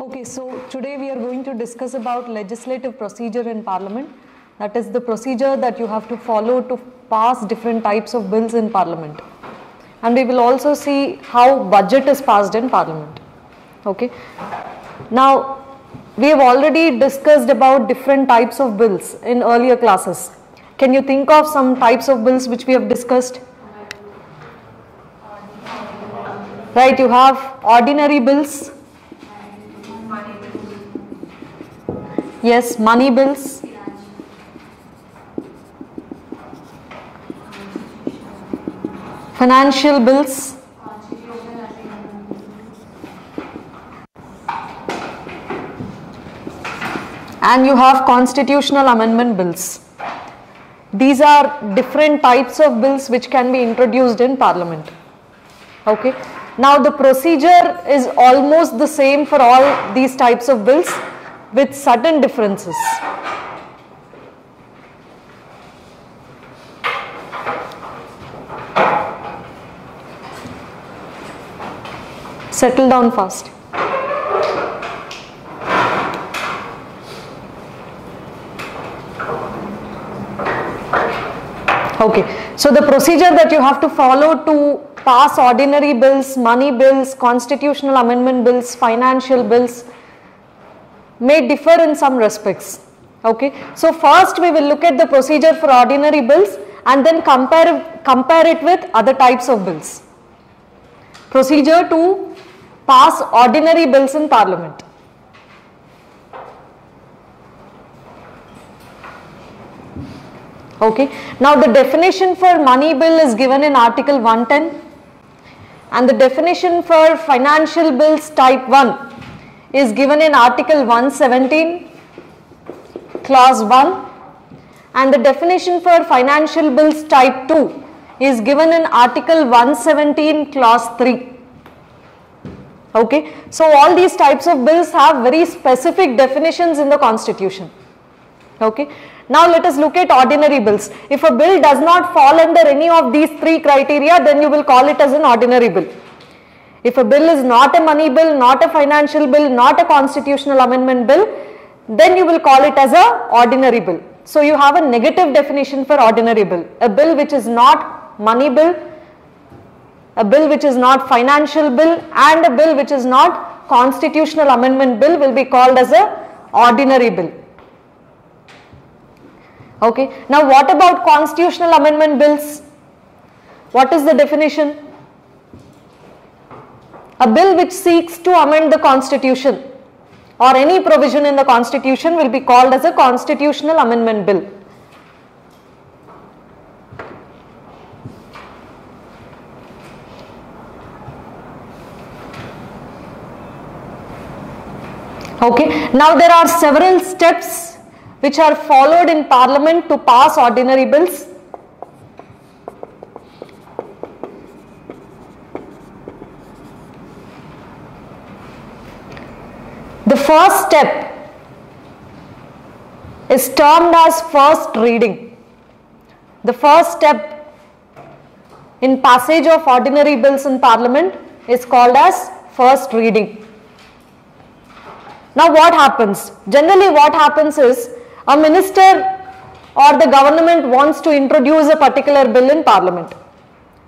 Okay, so today we are going to discuss about legislative procedure in parliament. That is the procedure that you have to follow to pass different types of bills in parliament. And we will also see how budget is passed in parliament. Okay. Now, we have already discussed about different types of bills in earlier classes. Can you think of some types of bills which we have discussed? Right, you have ordinary bills. Yes, money bills. Financial bills. And you have constitutional amendment bills. These are different types of bills which can be introduced in parliament. Okay. Now the procedure is almost the same for all these types of bills with certain differences. Settle down fast. Okay, so the procedure that you have to follow to pass ordinary bills, money bills, constitutional amendment bills, financial bills may differ in some respects. Okay, so first we will look at the procedure for ordinary bills and then compare, compare it with other types of bills. Procedure to pass ordinary bills in parliament. Okay. Now the definition for money bill is given in article 110 and the definition for financial bills type 1 is given in article 117 clause 1 and the definition for financial bills type 2 is given in article 117 clause 3 okay. So all these types of bills have very specific definitions in the constitution. Okay now let us look at ordinary bills. If a bill does not fall under any of these three criteria, then you will call it as an ordinary bill. If a bill is not a money bill, not a financial bill, not a constitutional amendment bill, then you will call it as a ordinary bill. So you have a negative definition for ordinary bill. A bill which is not money bill, a bill which is not financial bill and a bill which is not constitutional amendment bill will be called as a ordinary bill. Okay. Now what about constitutional amendment bills? What is the definition? A bill which seeks to amend the constitution or any provision in the constitution will be called as a constitutional amendment bill. Okay. Now there are several steps which are followed in parliament to pass ordinary bills. The first step is termed as first reading. The first step in passage of ordinary bills in parliament is called as first reading. Now what happens? Generally what happens is a minister or the government wants to introduce a particular bill in parliament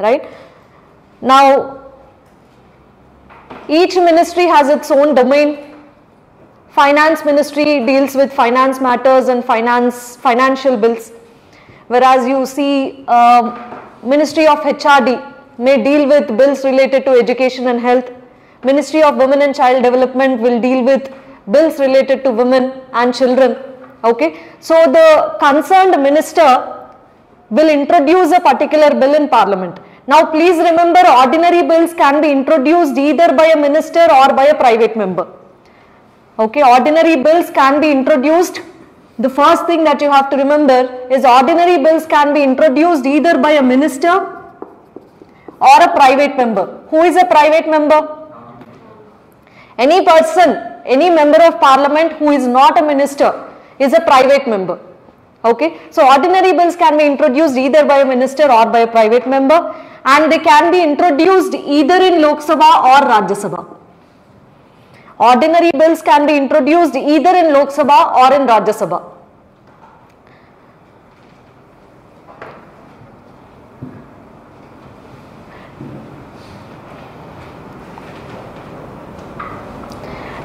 right? Now each ministry has its own domain. Finance ministry deals with finance matters and finance financial bills. Whereas you see um, ministry of hrd may deal with bills related to education and health. Ministry of women and child development will deal with bills related to women and children okay? So the concerned minister will introduce a particular bill in parliament. Now please remember ordinary bills can be introduced either by a minister or by a private member. Okay? Ordinary bills can be introduced. The first thing that you have to remember is ordinary bills can be introduced either by a minister or a private member. Who is a private member? Any person any member of parliament who is not a minister is a private member Okay, so ordinary bills can be introduced either by a minister or by a private member and they can be introduced either in Lok Sabha or Rajya Sabha. Ordinary bills can be introduced either in Lok Sabha or in Rajya Sabha.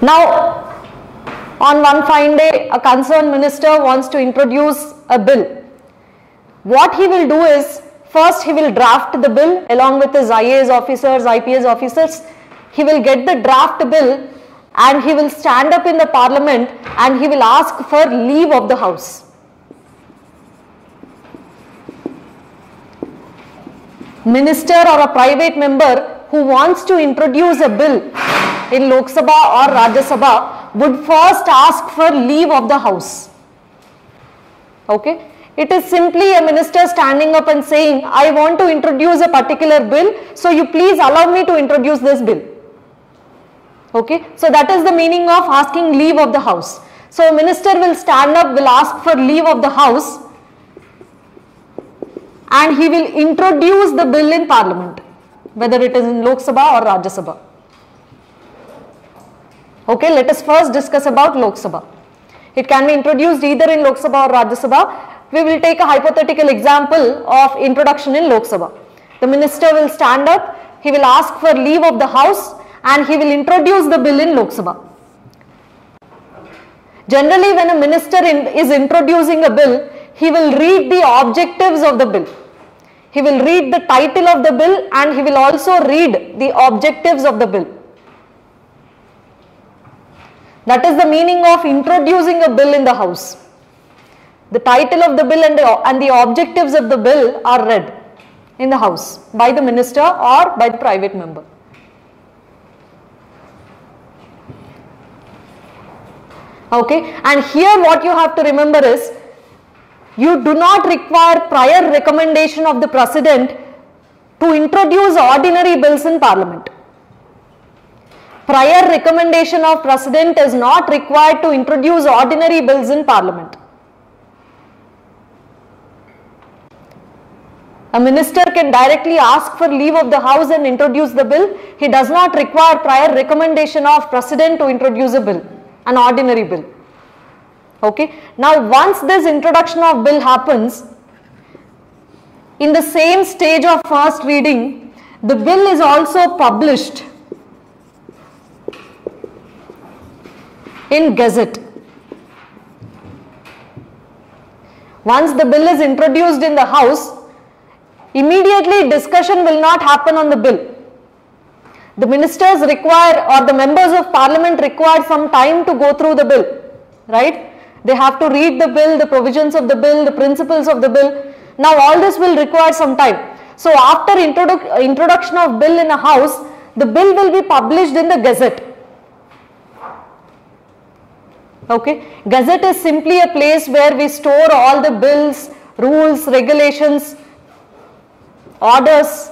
Now, on one fine day, a concerned minister wants to introduce a bill. What he will do is, first he will draft the bill along with his IAS officers, IPS officers. He will get the draft bill and he will stand up in the parliament and he will ask for leave of the house. Minister or a private member who wants to introduce a bill in Lok Sabha or Rajya Sabha would first ask for leave of the house. Okay. It is simply a minister standing up and saying, I want to introduce a particular bill, so you please allow me to introduce this bill. Okay. So that is the meaning of asking leave of the house. So a minister will stand up, will ask for leave of the house and he will introduce the bill in parliament, whether it is in Lok Sabha or Rajya Sabha. Okay, let us first discuss about Lok Sabha. It can be introduced either in Lok Sabha or Rajya Sabha. We will take a hypothetical example of introduction in Lok Sabha. The minister will stand up, he will ask for leave of the house and he will introduce the bill in Lok Sabha. Generally when a minister in, is introducing a bill, he will read the objectives of the bill. He will read the title of the bill and he will also read the objectives of the bill. That is the meaning of introducing a bill in the house. The title of the bill and the, and the objectives of the bill are read in the house by the minister or by the private member. Okay, and here what you have to remember is you do not require prior recommendation of the president to introduce ordinary bills in parliament. Prior recommendation of president is not required to introduce ordinary bills in parliament. A minister can directly ask for leave of the house and introduce the bill. He does not require prior recommendation of president to introduce a bill, an ordinary bill. Okay. Now once this introduction of bill happens, in the same stage of first reading, the bill is also published in Gazette. Once the bill is introduced in the House, immediately discussion will not happen on the bill. The ministers require or the members of parliament require some time to go through the bill, right? They have to read the bill, the provisions of the bill, the principles of the bill. Now all this will require some time. So after introdu introduction of bill in a house, the bill will be published in the gazette. Okay, gazette is simply a place where we store all the bills, rules, regulations, orders.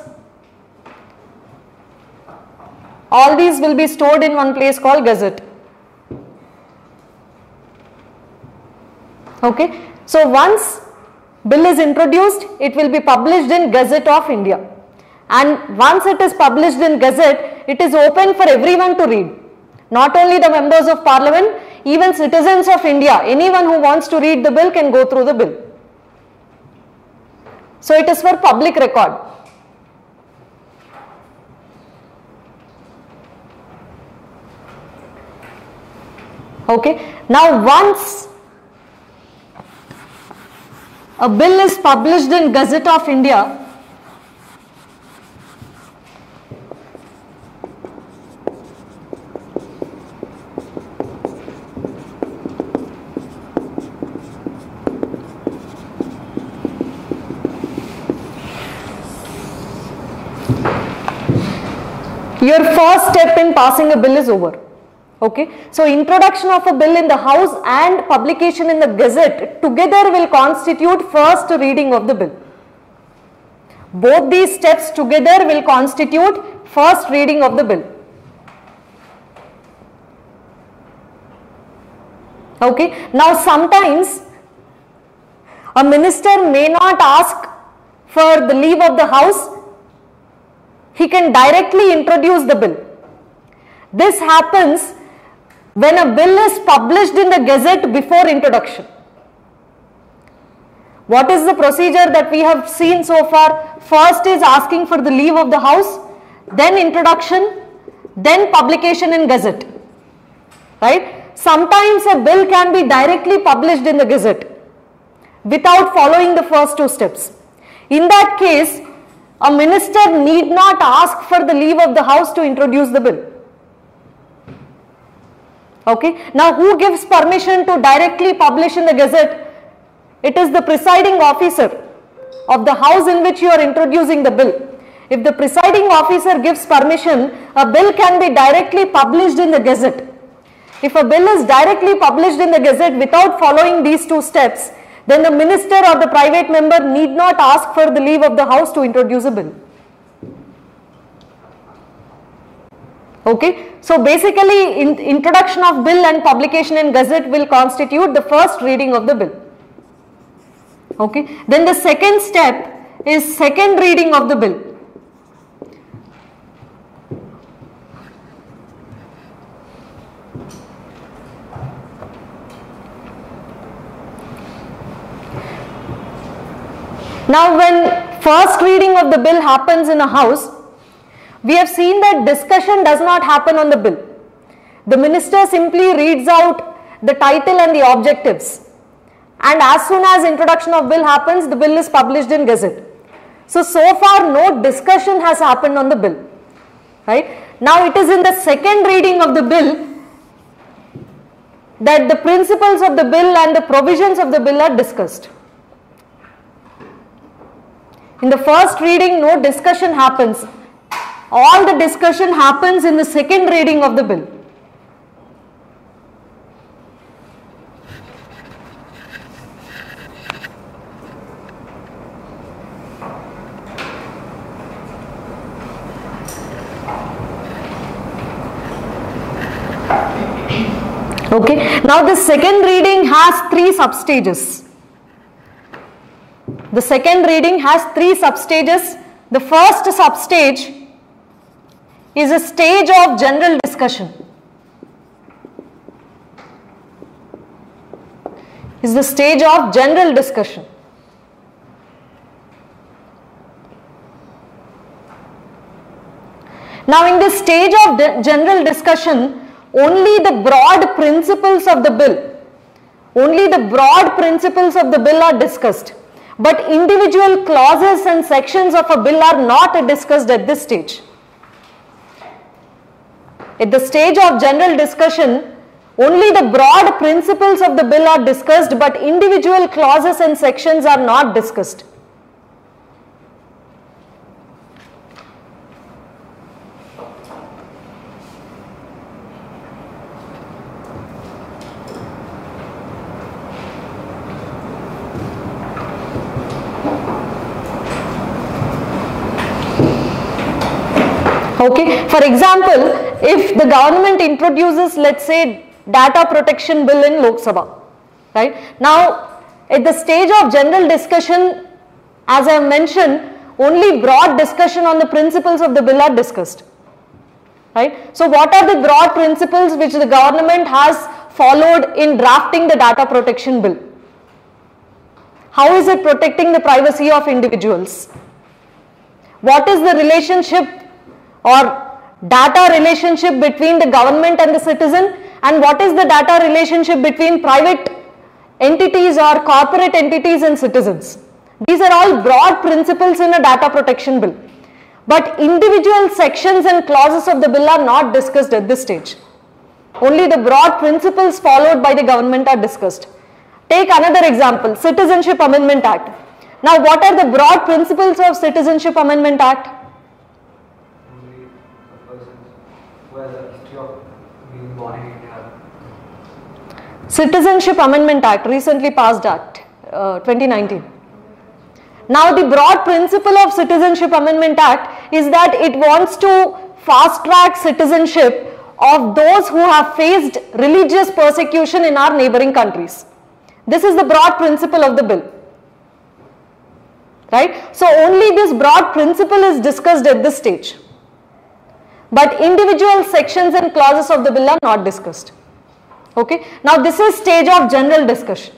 All these will be stored in one place called gazette. Okay. So once bill is introduced, it will be published in Gazette of India. And once it is published in Gazette, it is open for everyone to read. Not only the members of parliament, even citizens of India, anyone who wants to read the bill can go through the bill. So it is for public record. Okay. Now once a bill is published in Gazette of India, your first step in passing a bill is over. Okay. So, introduction of a bill in the house and publication in the gazette together will constitute first reading of the bill. Both these steps together will constitute first reading of the bill. Okay. Now, sometimes A minister may not ask for the leave of the house. He can directly introduce the bill. This happens when a bill is published in the gazette before introduction. What is the procedure that we have seen so far? First is asking for the leave of the house, then introduction, then publication in gazette. Right? Sometimes a bill can be directly published in the gazette without following the first two steps. In that case, a minister need not ask for the leave of the house to introduce the bill. Okay. Now, who gives permission to directly publish in the gazette? It is the presiding officer of the house in which you are introducing the bill. If the presiding officer gives permission, a bill can be directly published in the gazette. If a bill is directly published in the gazette without following these two steps, then the minister or the private member need not ask for the leave of the house to introduce a bill. Okay, so basically in introduction of bill and publication in gazette will constitute the first reading of the bill. Okay, then the second step is second reading of the bill. Now when first reading of the bill happens in a house, we have seen that discussion does not happen on the bill. The minister simply reads out the title and the objectives and as soon as introduction of bill happens, the bill is published in gazette. So, so far no discussion has happened on the bill, right. Now it is in the second reading of the bill that the principles of the bill and the provisions of the bill are discussed. In the first reading, no discussion happens. All the discussion happens in the second reading of the bill. Okay. Now the second reading has three substages. The second reading has three substages. The first substage is a stage of general discussion. Is the stage of general discussion. Now in this stage of general discussion, only the broad principles of the bill, only the broad principles of the bill are discussed. But individual clauses and sections of a bill are not discussed at this stage. At the stage of general discussion, only the broad principles of the bill are discussed but individual clauses and sections are not discussed. Okay. For example, if the government introduces let's say data protection bill in Lok Sabha, right. Now at the stage of general discussion as I mentioned only broad discussion on the principles of the bill are discussed, right. So what are the broad principles which the government has followed in drafting the data protection bill? How is it protecting the privacy of individuals? What is the relationship or data relationship between the government and the citizen and what is the data relationship between private entities or corporate entities and citizens. These are all broad principles in a data protection bill. But individual sections and clauses of the bill are not discussed at this stage. Only the broad principles followed by the government are discussed. Take another example, Citizenship Amendment Act. Now what are the broad principles of Citizenship Amendment Act? Citizenship Amendment Act, recently passed Act, uh, 2019. Now the broad principle of Citizenship Amendment Act is that it wants to fast track citizenship of those who have faced religious persecution in our neighboring countries. This is the broad principle of the bill. right? So only this broad principle is discussed at this stage. But individual sections and clauses of the bill are not discussed. Okay. Now this is stage of general discussion.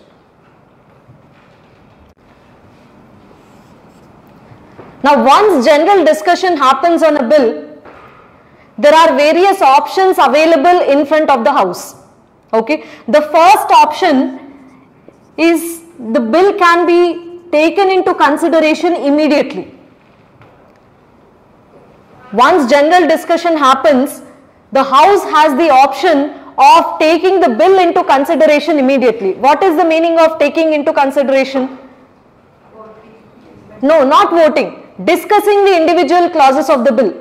Now once general discussion happens on a bill, there are various options available in front of the house. Okay. The first option is the bill can be taken into consideration immediately. Once general discussion happens, the house has the option of taking the bill into consideration immediately. What is the meaning of taking into consideration? No, not voting. Discussing the individual clauses of the bill.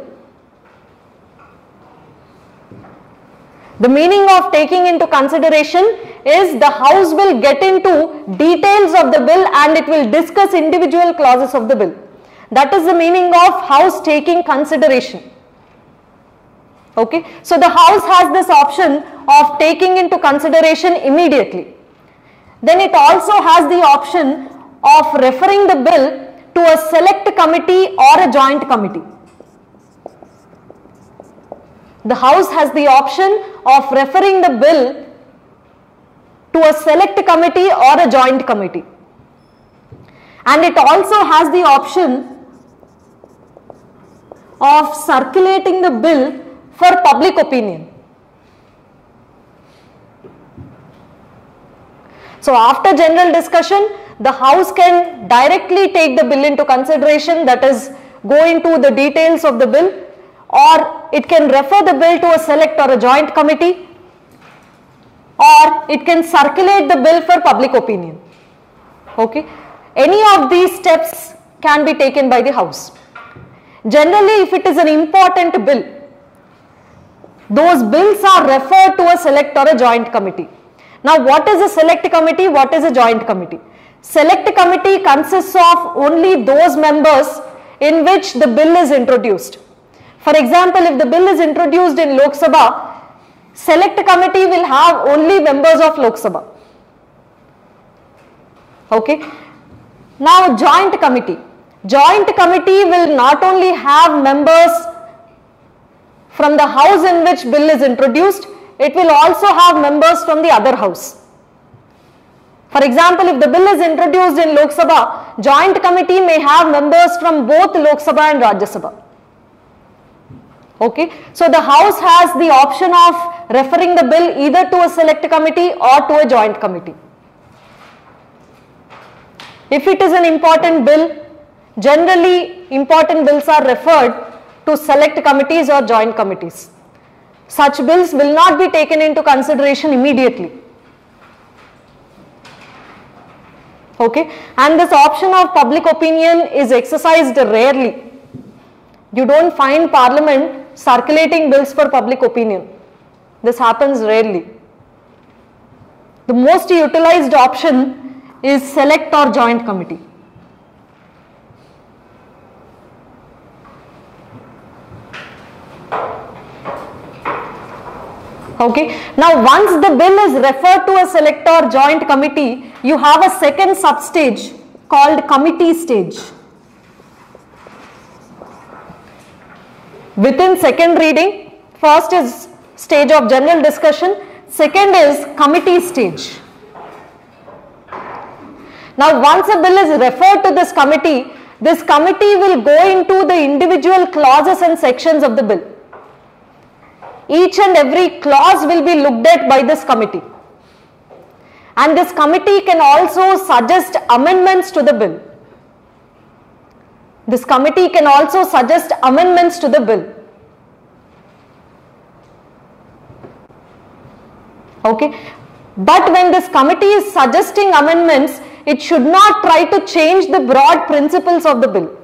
The meaning of taking into consideration is the house will get into details of the bill and it will discuss individual clauses of the bill. That is the meaning of house taking consideration. Okay. So the house has this option of taking into consideration immediately. Then it also has the option of referring the bill to a select committee or a joint committee. The house has the option of referring the bill to a select committee or a joint committee. And it also has the option of circulating the bill for public opinion. So after general discussion, the house can directly take the bill into consideration that is go into the details of the bill or it can refer the bill to a select or a joint committee or it can circulate the bill for public opinion. Okay. Any of these steps can be taken by the house. Generally if it is an important bill, those bills are referred to a select or a joint committee. Now what is a select committee, what is a joint committee? Select committee consists of only those members in which the bill is introduced. For example, if the bill is introduced in Lok Sabha, select committee will have only members of Lok Sabha. Okay. Now joint committee. Joint committee will not only have members from the house in which bill is introduced, it will also have members from the other house. For example, if the bill is introduced in Lok Sabha, joint committee may have members from both Lok Sabha and Rajya Sabha. Okay. So the house has the option of referring the bill either to a select committee or to a joint committee. If it is an important bill, generally important bills are referred to select committees or joint committees. Such bills will not be taken into consideration immediately. Okay. And this option of public opinion is exercised rarely. You don't find parliament circulating bills for public opinion. This happens rarely. The most utilized option is select or joint committee. Okay. Now once the bill is referred to a select or joint committee, you have a second substage called committee stage. Within second reading, first is stage of general discussion, second is committee stage. Now once a bill is referred to this committee, this committee will go into the individual clauses and sections of the bill. Each and every clause will be looked at by this committee. And this committee can also suggest amendments to the bill. This committee can also suggest amendments to the bill. Okay. But when this committee is suggesting amendments, it should not try to change the broad principles of the bill.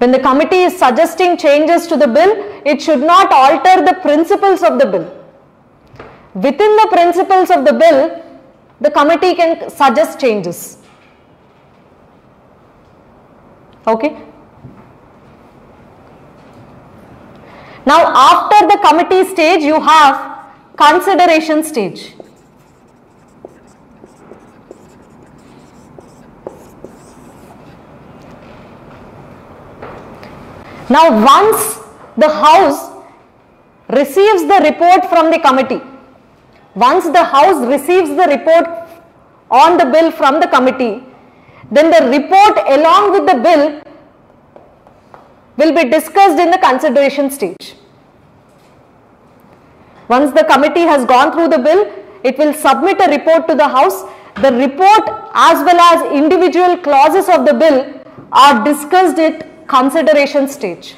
When the committee is suggesting changes to the bill, it should not alter the principles of the bill. Within the principles of the bill, the committee can suggest changes. Okay. Now after the committee stage, you have consideration stage. Now once the house receives the report from the committee, once the house receives the report on the bill from the committee, then the report along with the bill will be discussed in the consideration stage. Once the committee has gone through the bill, it will submit a report to the house. The report as well as individual clauses of the bill are discussed at consideration stage.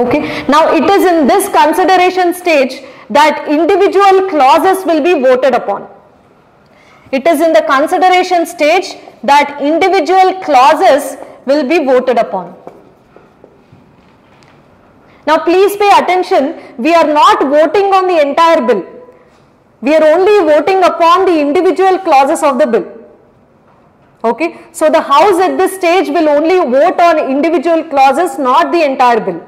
Okay. Now it is in this consideration stage that individual clauses will be voted upon. It is in the consideration stage that individual clauses will be voted upon. Now please pay attention, we are not voting on the entire bill. We are only voting upon the individual clauses of the bill. Okay. So the house at this stage will only vote on individual clauses, not the entire bill.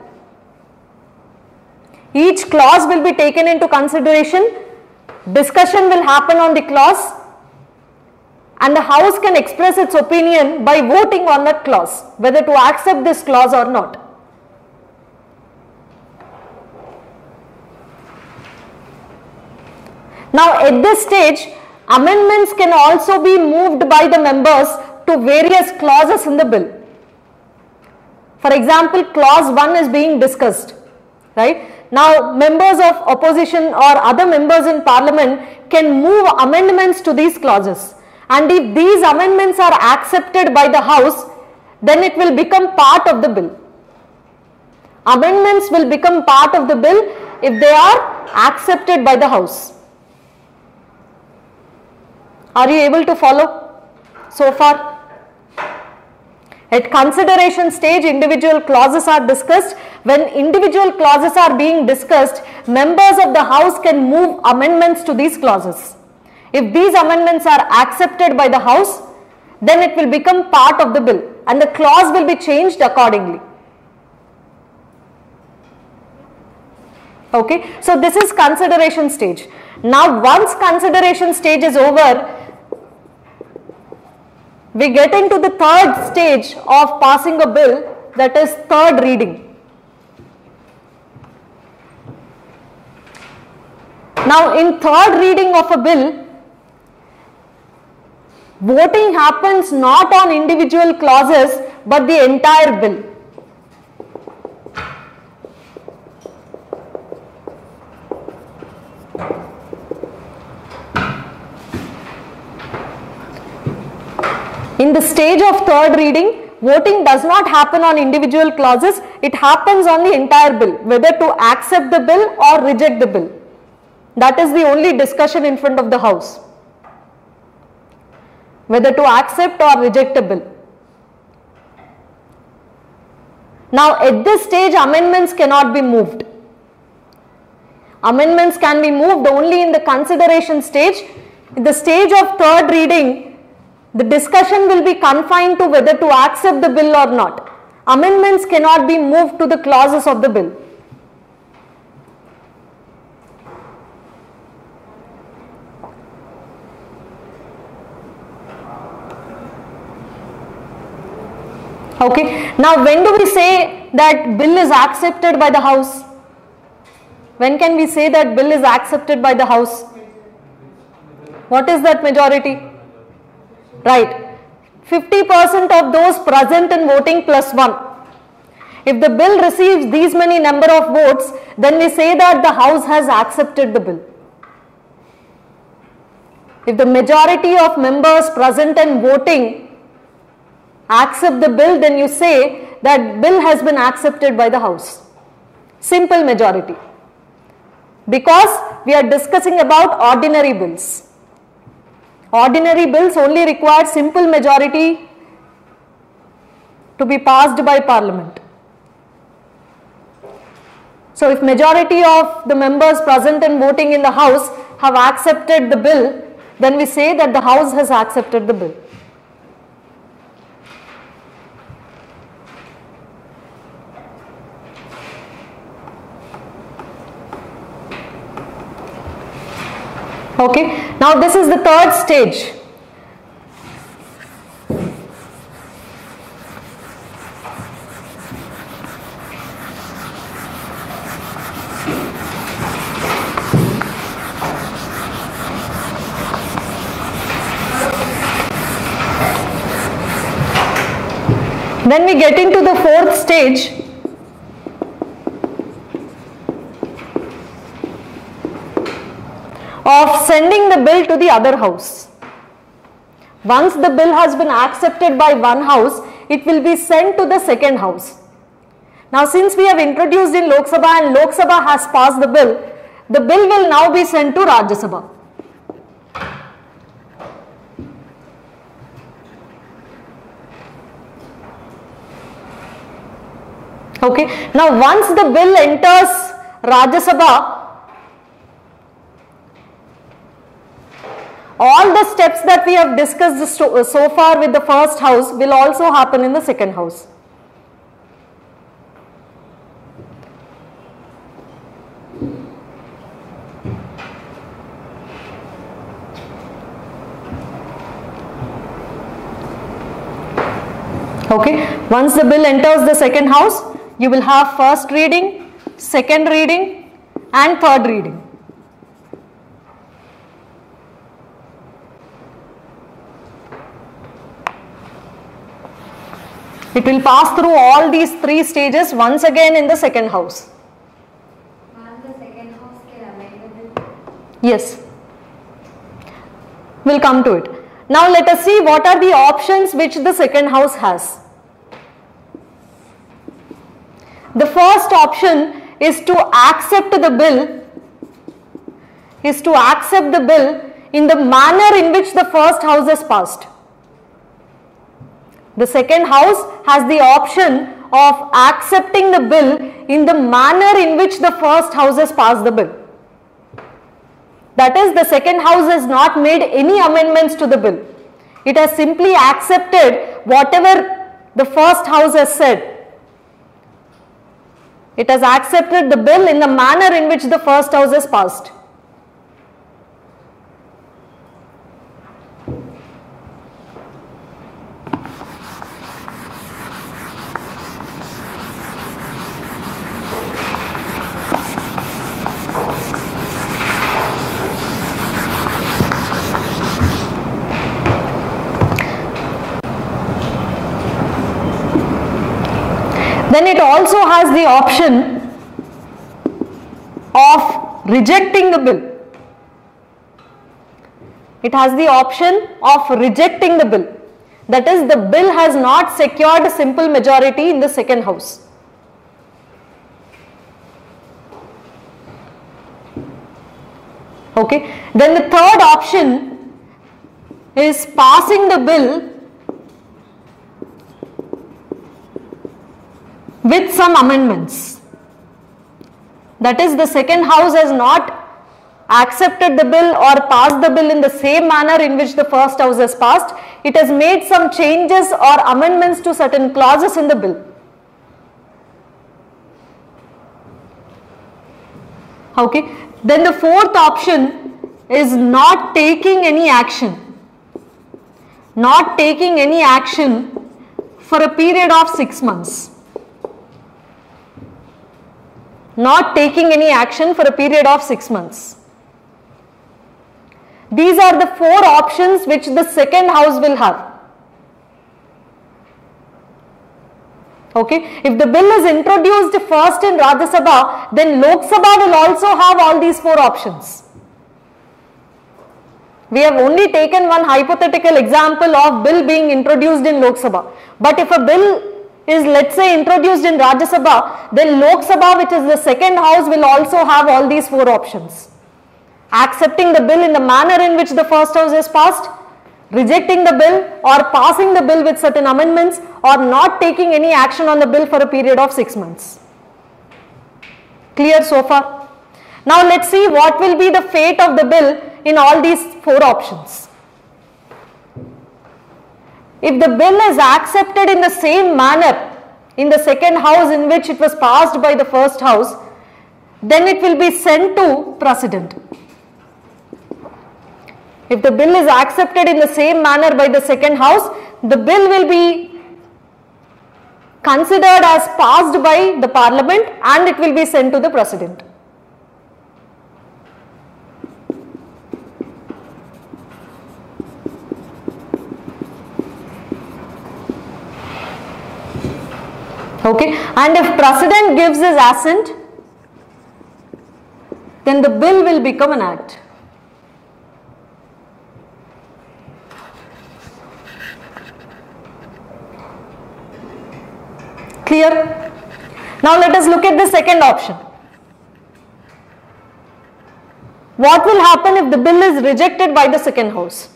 Each clause will be taken into consideration, discussion will happen on the clause and the house can express its opinion by voting on that clause, whether to accept this clause or not. Now at this stage, amendments can also be moved by the members to various clauses in the bill. For example, clause 1 is being discussed, right? Now, members of opposition or other members in parliament can move amendments to these clauses. And if these amendments are accepted by the house, then it will become part of the bill. Amendments will become part of the bill if they are accepted by the house. Are you able to follow so far? At consideration stage, individual clauses are discussed. When individual clauses are being discussed, members of the house can move amendments to these clauses. If these amendments are accepted by the house, then it will become part of the bill and the clause will be changed accordingly. Okay, so this is consideration stage. Now once consideration stage is over, we get into the third stage of passing a bill that is third reading. Now in third reading of a bill, voting happens not on individual clauses but the entire bill. In the stage of third reading, voting does not happen on individual clauses, it happens on the entire bill, whether to accept the bill or reject the bill. That is the only discussion in front of the house, whether to accept or reject a bill. Now at this stage amendments cannot be moved. Amendments can be moved only in the consideration stage. In the stage of third reading, the discussion will be confined to whether to accept the bill or not. Amendments cannot be moved to the clauses of the bill. Okay. Now when do we say that bill is accepted by the house? When can we say that bill is accepted by the house? What is that majority? Right. 50% of those present and voting plus 1. If the bill receives these many number of votes, then we say that the house has accepted the bill. If the majority of members present and voting accept the bill, then you say that bill has been accepted by the house. Simple majority. Because we are discussing about ordinary bills. Ordinary bills only require simple majority to be passed by parliament. So if majority of the members present and voting in the house have accepted the bill, then we say that the house has accepted the bill. Okay, now this is the third stage. Then we get into the fourth stage of sending the bill to the other house. Once the bill has been accepted by one house, it will be sent to the second house. Now since we have introduced in Lok Sabha and Lok Sabha has passed the bill, the bill will now be sent to Rajya Sabha. Okay. Now once the bill enters Rajya Sabha, all the steps that we have discussed so, far with the first house will also happen in the second house. Okay, once the bill enters the second house, you will have first reading, second reading and third reading. It will pass through all these three stages once again in the second house. The second house can amend the bill. Yes. We'll come to it. Now let us see what are the options which the second house has. The first option is to accept the bill is to accept the bill in the manner in which the first house has passed. The second house has the option of accepting the bill in the manner in which the first house has passed the bill. That is the second house has not made any amendments to the bill. It has simply accepted whatever the first house has said. It has accepted the bill in the manner in which the first house has passed. Then it also has the option of rejecting the bill. It has the option of rejecting the bill. That is the bill has not secured a simple majority in the second house. Okay. Then the third option is passing the bill with some amendments. That is the second house has not accepted the bill or passed the bill in the same manner in which the first house has passed. It has made some changes or amendments to certain clauses in the bill. Okay. Then the fourth option is not taking any action. Not taking any action for a period of 6 months not taking any action for a period of 6 months. These are the four options which the second house will have. Okay, if the bill is introduced first in Rajya Sabha, then Lok Sabha will also have all these four options. We have only taken one hypothetical example of bill being introduced in Lok Sabha. But if a bill is let's say introduced in Rajya Sabha, then Lok Sabha which is the second house will also have all these four options. Accepting the bill in the manner in which the first house is passed, rejecting the bill or passing the bill with certain amendments or not taking any action on the bill for a period of 6 months. Clear so far? Now let's see what will be the fate of the bill in all these four options. If the bill is accepted in the same manner in the second house in which it was passed by the first house, then it will be sent to president. If the bill is accepted in the same manner by the second house, the bill will be considered as passed by the parliament and it will be sent to the president. Okay, and if president gives his assent, then the bill will become an act. Clear? Now let us look at the second option. What will happen if the bill is rejected by the second house?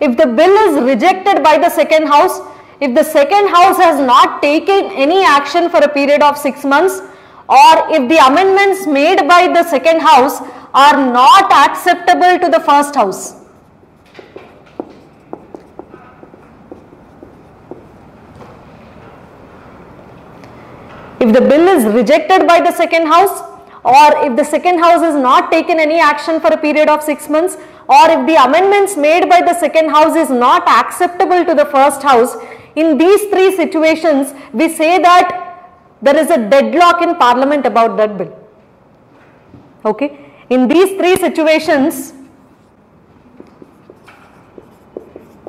If the bill is rejected by the second house, if the second house has not taken any action for a period of 6 months or if the amendments made by the second house are not acceptable to the first house. If the bill is rejected by the second house or if the second house has not taken any action for a period of 6 months or if the amendments made by the second house is not acceptable to the first house, in these three situations we say that there is a deadlock in parliament about that bill. Okay. In these three situations,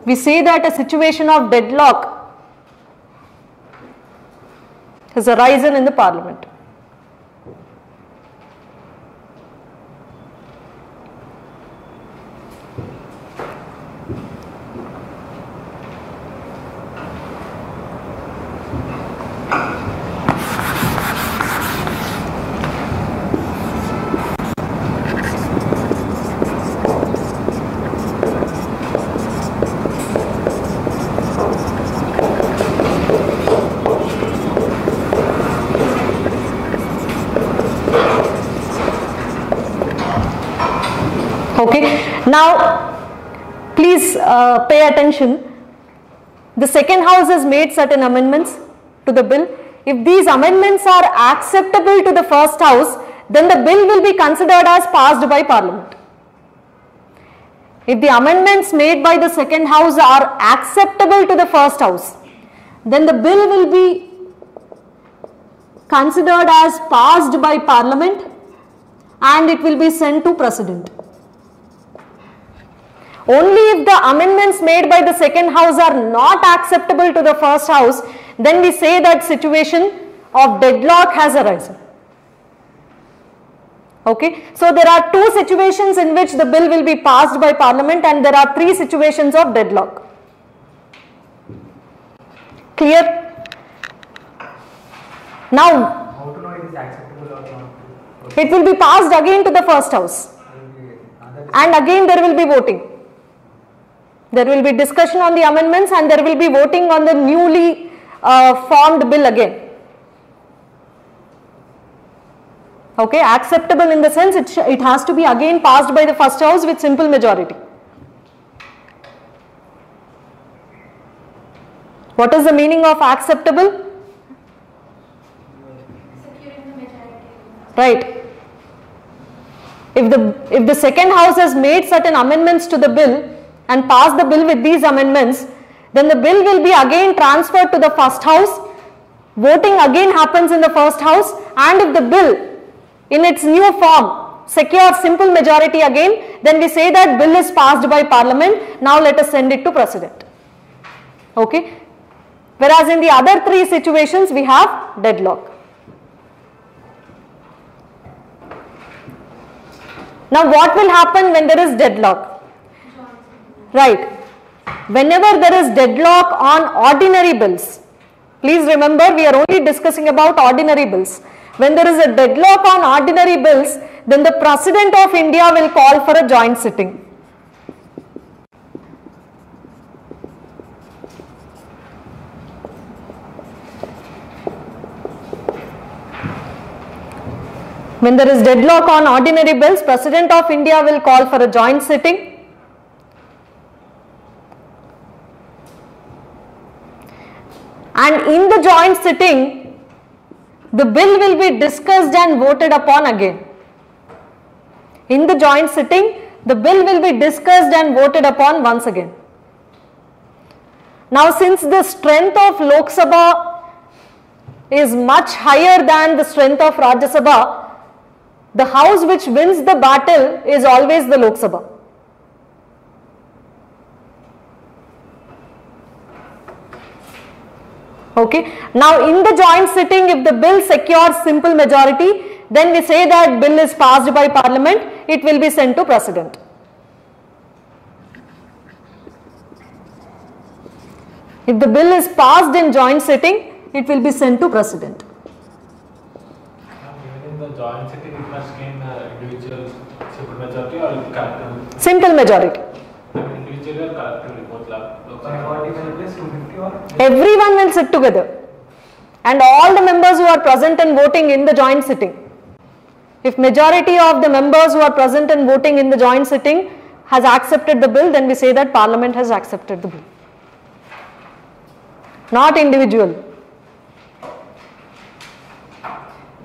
we say that a situation of deadlock has arisen in the parliament. Okay. Now, please uh, pay attention. The second house has made certain amendments to the bill. If these amendments are acceptable to the first house, then the bill will be considered as passed by parliament. If the amendments made by the second house are acceptable to the first house, then the bill will be considered as passed by parliament and it will be sent to president. Only if the amendments made by the second house are not acceptable to the first house, then we say that situation of deadlock has arisen. Okay. So there are two situations in which the bill will be passed by parliament and there are three situations of deadlock. Clear? Now How to know it is acceptable or not? it will be passed again to the first house and again there will be voting. There will be discussion on the amendments and there will be voting on the newly uh, formed bill again. Okay, acceptable in the sense it, it has to be again passed by the first house with simple majority. What is the meaning of acceptable? Right. If the, if the second house has made certain amendments to the bill and pass the bill with these amendments, then the bill will be again transferred to the first house. Voting again happens in the first house and if the bill in its new form secures simple majority again, then we say that bill is passed by parliament. Now let us send it to president. Okay. Whereas in the other three situations we have deadlock. Now what will happen when there is deadlock? Right. Whenever there is deadlock on ordinary bills, please remember we are only discussing about ordinary bills. When there is a deadlock on ordinary bills, then the President of India will call for a joint sitting. When there is deadlock on ordinary bills, President of India will call for a joint sitting. And in the joint sitting, the bill will be discussed and voted upon again. In the joint sitting, the bill will be discussed and voted upon once again. Now since the strength of Lok Sabha is much higher than the strength of Rajya Sabha, the house which wins the battle is always the Lok Sabha. Okay. Now in the joint sitting, if the bill secures simple majority, then we say that bill is passed by parliament, it will be sent to president. If the bill is passed in joint sitting, it will be sent to president. In the joint sitting, it must gain uh, individual simple majority or collective. Simple majority. I mean, individually or collectively, both lab. Lok So Sabha. majority will place 250 or? Everyone will sit together and all the members who are present and voting in the joint sitting. If majority of the members who are present and voting in the joint sitting has accepted the bill, then we say that parliament has accepted the bill. Not individual.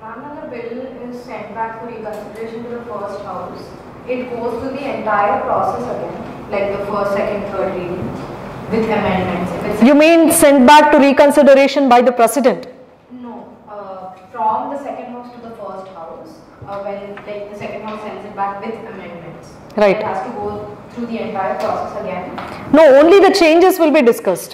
Ma'am, when the bill is sent back for reconsideration to the first house, it goes through the entire process again, like the first, second, third reading with amendments. You mean sent back to reconsideration by the president? no, uh, from the second house to the first house, uh, when like the second house sends it back with amendments. Right. It has to go through the entire process again. No, only the changes will be discussed.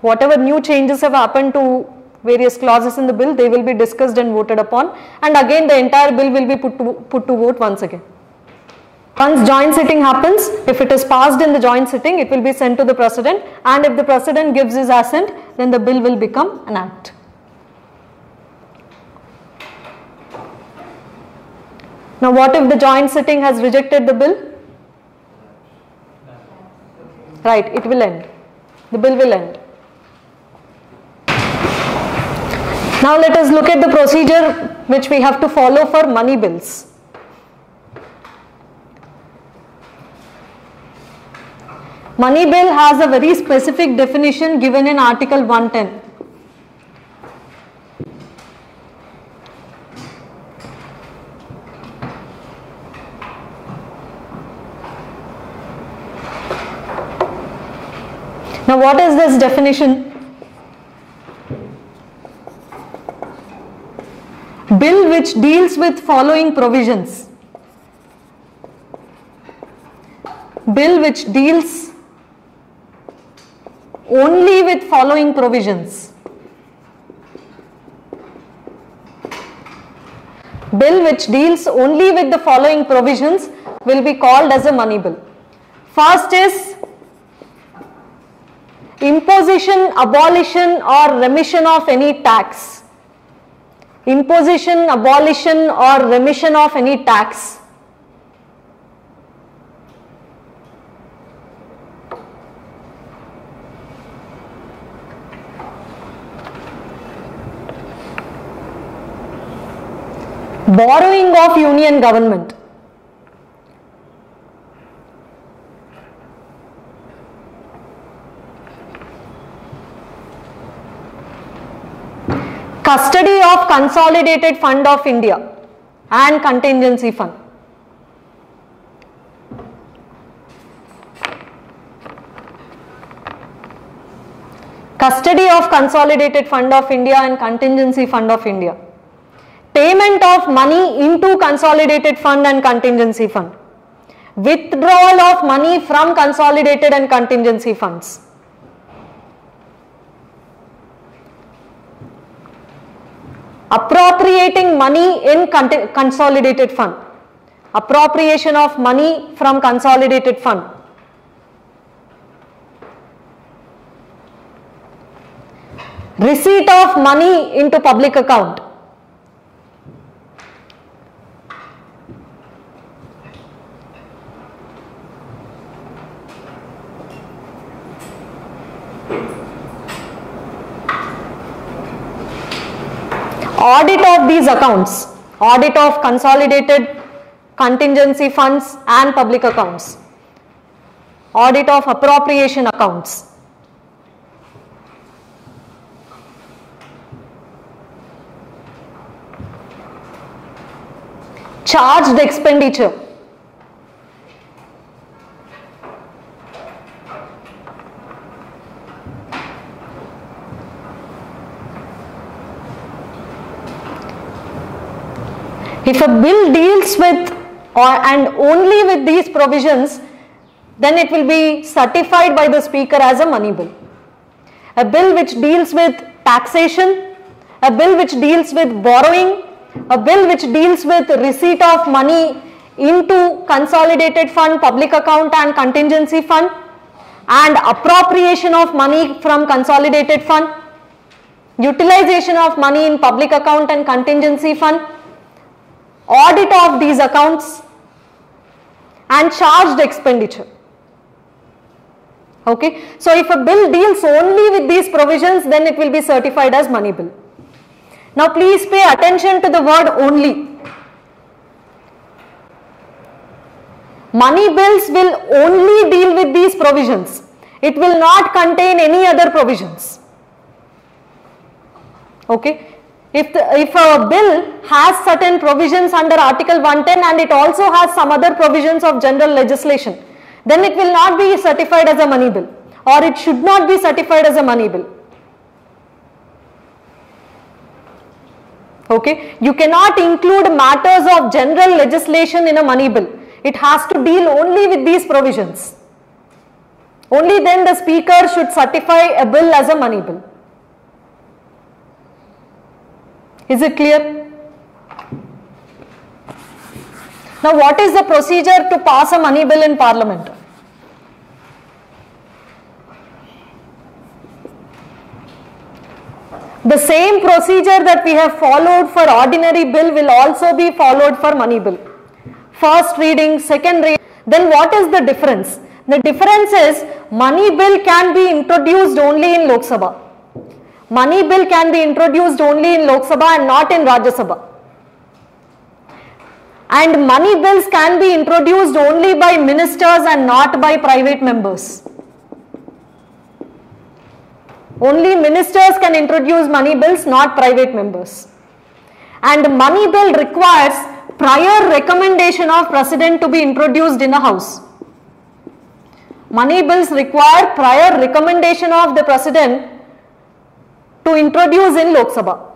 Whatever new changes have happened to various clauses in the bill, they will be discussed and voted upon and again the entire bill will be put to, put to vote once again. Once joint sitting happens, if it is passed in the joint sitting, it will be sent to the president and if the president gives his assent, then the bill will become an act. Now what if the joint sitting has rejected the bill? Right, it will end. The bill will end. Now let us look at the procedure which we have to follow for money bills. Money bill has a very specific definition given in Article 110. Now what is this definition? Bill which deals with following provisions. Bill which deals only with following provisions. Bill which deals only with the following provisions will be called as a money bill. First is imposition, abolition or remission of any tax. Imposition, abolition or remission of any tax. Borrowing of union government. custody of consolidated fund of India and contingency fund. Custody of consolidated fund of India and contingency fund of India. Payment of money into consolidated fund and contingency fund. Withdrawal of money from consolidated and contingency funds. appropriating money in consolidated fund appropriation of money from consolidated fund receipt of money into public account audit of these accounts, audit of consolidated contingency funds and public accounts, audit of appropriation accounts. Charged expenditure. If a bill deals with or and only with these provisions, then it will be certified by the speaker as a money bill. A bill which deals with taxation, a bill which deals with borrowing, a bill which deals with receipt of money into consolidated fund, public account and contingency fund and appropriation of money from consolidated fund, utilization of money in public account and contingency fund, audit of these accounts and charged expenditure. Okay. So, if a bill deals only with these provisions then it will be certified as money bill. Now, please pay attention to the word only. Money bills will only deal with these provisions. It will not contain any other provisions. Okay. If, the, if a bill has certain provisions under Article 110 and it also has some other provisions of general legislation, then it will not be certified as a money bill or it should not be certified as a money bill. Okay. You cannot include matters of general legislation in a money bill. It has to deal only with these provisions. Only then the speaker should certify a bill as a money bill. Is it clear? Now what is the procedure to pass a money bill in parliament? The same procedure that we have followed for ordinary bill will also be followed for money bill. First reading, second reading, then what is the difference? The difference is money bill can be introduced only in Lok Sabha. Money bill can be introduced only in Lok Sabha and not in Rajya Sabha. And money bills can be introduced only by ministers and not by private members. Only ministers can introduce money bills, not private members. And money bill requires prior recommendation of president to be introduced in a house. Money bills require prior recommendation of the president to introduce in Lok Sabha.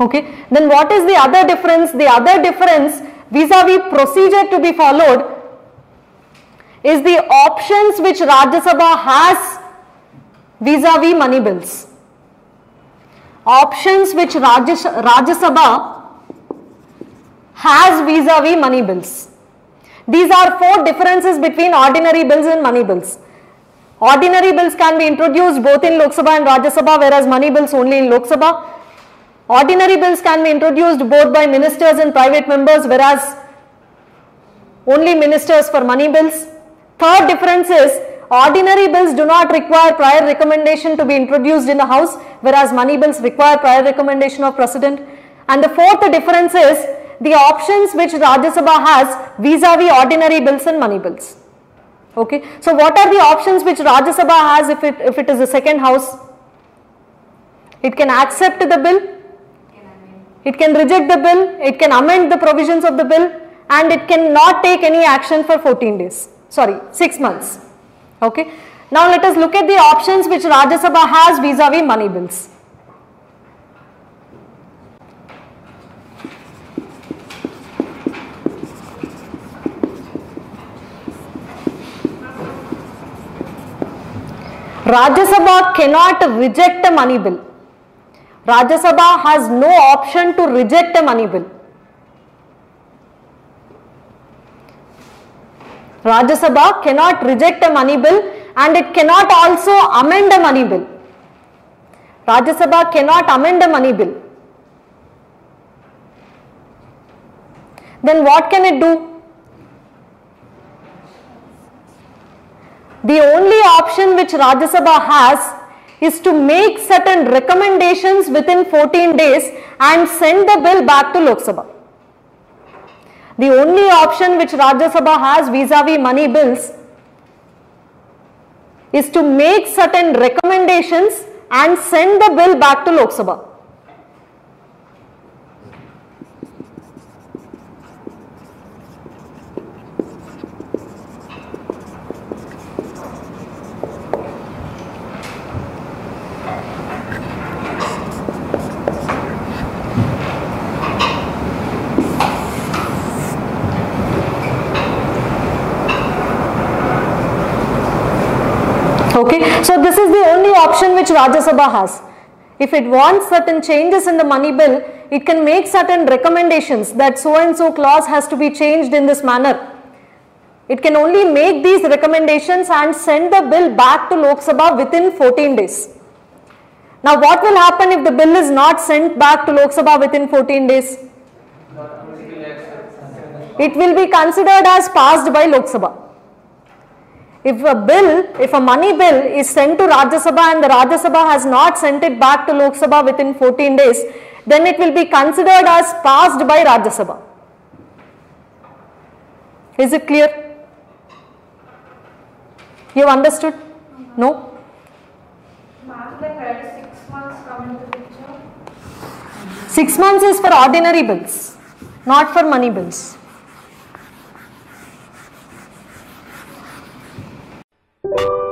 Okay, then what is the other difference? The other difference vis-a-vis procedure to be followed is the options which Rajya Sabha has vis-a-vis money bills. Options which Rajya, Rajya Sabha has vis-a-vis money bills. These are four differences between ordinary bills and money bills. Ordinary bills can be introduced both in Lok Sabha and Rajya Sabha whereas money bills only in Lok Sabha. Ordinary bills can be introduced both by ministers and private members whereas only ministers for money bills. Third difference is ordinary bills do not require prior recommendation to be introduced in the house whereas money bills require prior recommendation of president. And the fourth difference is the options which Rajya Sabha has vis-a-vis ordinary bills and money bills. Okay. So what are the options which Rajya Sabha has if it, if it is a second house? It can accept the bill, it can reject the bill, it can amend the provisions of the bill and it cannot take any action for 14 days, sorry 6 months. Okay. Now let us look at the options which Rajya Sabha has vis-a-vis money bills. Rajya Sabha cannot reject a money bill. Rajya Sabha has no option to reject a money bill. Rajya Sabha cannot reject a money bill and it cannot also amend a money bill. Rajya Sabha cannot amend a money bill. Then what can it do? The only option which Rajya Sabha has is to make certain recommendations within 14 days and send the bill back to Lok Sabha. The only option which Rajya Sabha has vis-a-vis money bills is to make certain recommendations and send the bill back to Lok Sabha. Okay, so this is the only option which Rajya Sabha has. If it wants certain changes in the money bill, it can make certain recommendations that so and so clause has to be changed in this manner. It can only make these recommendations and send the bill back to Lok Sabha within 14 days. Now what will happen if the bill is not sent back to Lok Sabha within 14 days? It will be considered as passed by Lok Sabha. If a bill, if a money bill is sent to Rajya Sabha and the Rajya Sabha has not sent it back to Lok Sabha within 14 days, then it will be considered as passed by Rajya Sabha. Is it clear? You have understood? No? Where uh, six months come into picture? 6 months is for ordinary bills, not for money bills. you